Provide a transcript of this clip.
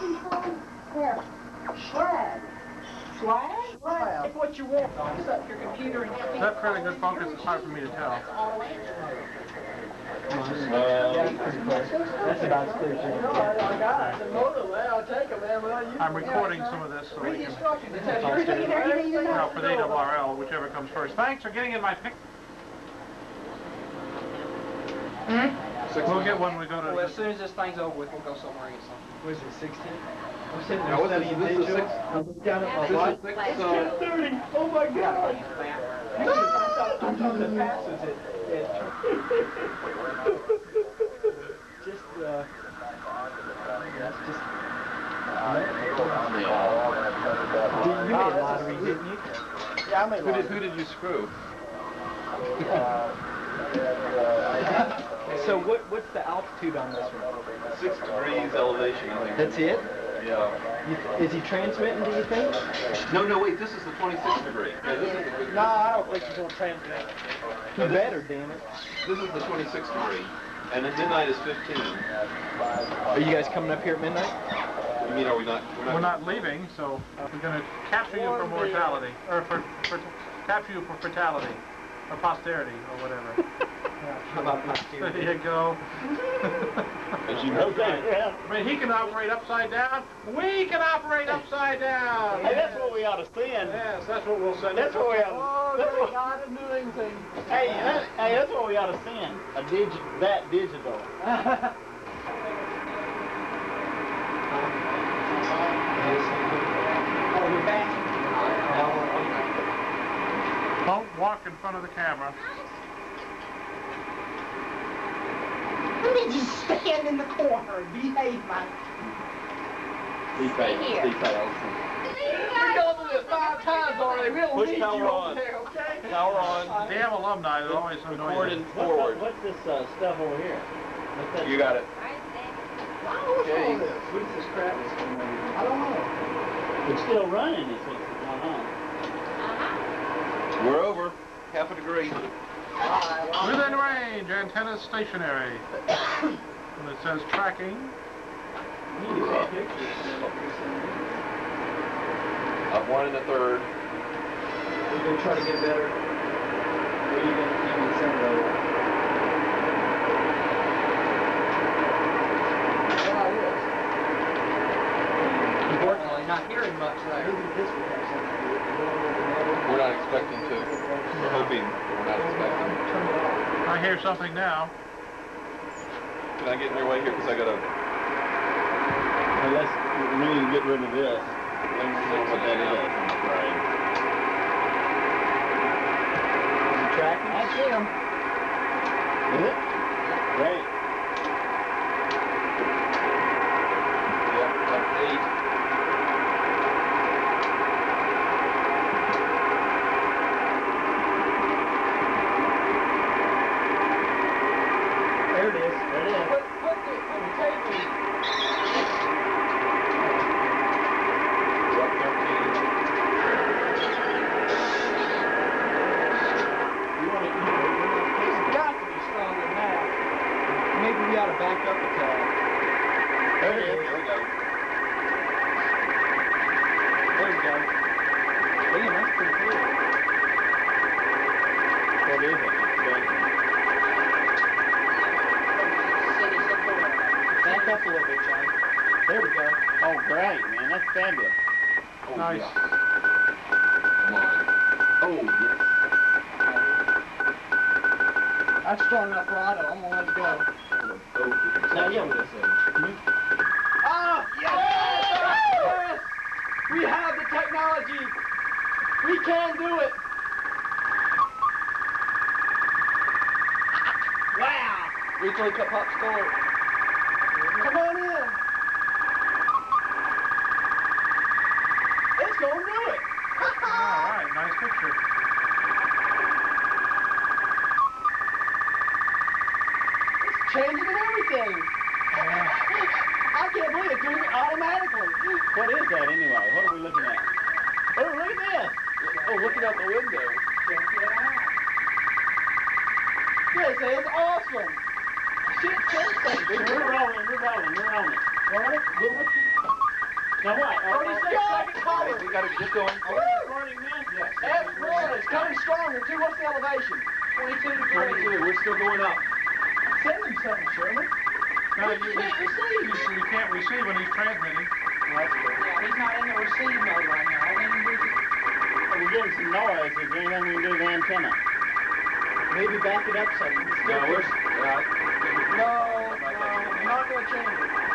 talking from? Where? Swag. Swag? Swag. Take what you want. Set up your computer and Is that fairly good focus? It's hard for me to tell. That's about as clear as you No, I, I got the motor there. I'll take it, man. Well, you, I'm recording some of this so we can, instructions. It tells you Everything everything, and everything you everything well, know. for the ARRL, whichever comes first. Thanks for getting in my pic. Hmm? We'll get one when we go Well, as soon as this thing's over with, we'll go somewhere and get something. Was it 16? I'm sitting there what's this- studying this is digital. six- I'm down at my This watch. It's uh, ten thirty. Oh my God. I'm talking to passes it. Just, uh, that's just. Did- You made a lottery, didn't you? Yeah, I made Who did, who did you screw? So what, what's the altitude on this one? Six degrees elevation, I think. That's it? Yeah. You- Is he transmitting, do you think? No, no, wait, this is the 26 degree. Yeah, this is the, No, I don't think he's gonna transmit. You better, damn it. this is the 26 degree. And then midnight is 15. Are you guys coming up here at midnight? You mean, are we not? we're not leaving, so we're gonna capture you for mortality, or for, for, capture you for fatality, or posterity, or whatever. How about There you go. As you know, I mean, he can operate upside down, we can operate upside down. Hey, that's what we ought to send. Yes, that's what we'll send. That's what we ought Oh, to. That's they what, got to do anything. hey, that, hey, that's what we ought to send. A dig, that digital. Oh, you're back? Don't walk in front of the camera. Let me just stand in the corner and behave my... Here. We've gone through this five times already. We don't Push need you power over on. there, okay? Power on. Damn alumni, they're always so Forward and forward. What's this uh, stuff over here? What's that? You got it. What's Okay. this? What's this crap that's going on? I don't know. It's still running, is what's going on. Uh -huh. We're over. Half a degree. Within range, antenna stationary. When it says tracking, Up one and a third. We're gonna try to get better. Or are you gonna give me some of those? Unfortunately, not hearing much there. We're not expecting to. We're hoping. We're not expecting. I hear something now. Can I get in your way here? Because I got to... Well, let's, we need to get rid of this. Let me know what that is. Right. Is it tracking? That's him. Is it? Great. There it is. The, put the tape in. We're up 13. You want to, you know, It's got to be stronger than maybe we ought to back up a tad. There it is. There we go. Up a little bit, John. There we go. Oh, great, man. That's fabulous. Oh, Nice. yeah. Come on. Oh, yes. That's strong enough for Otto. I'm gonna let it go. Oh, Now, yeah, this in. Ah, yes! yes! We have the technology. We can do it. Wow! Reach like a pop star. Come on in. It's gonna do it. All right, nice picture. Changing and everything. I can't believe it's doing it automatically. What is that anyway? What are we looking at? Oh, look at this. Oh, looking out the window. Check it out. This is awesome. Shit, sensation. We're rolling, we're rolling, we're. Rolling. Look what you- Now what? Oh, 36 seconds. We gotta get going. Woo! Burning Man? Yes. F1 is coming stronger too. What's the elevation? 22 degrees. 22, we're still going up. Send him something, Sherman. No, you, you, can't receive. you, you can't receive when he's transmitting. Yeah, he's not in the receive mode right now. I mean, he's- We're getting some noise. Is there anything we can do to the antenna? Maybe back it up some. No, we're, uh, No, no, I'm not going to change it.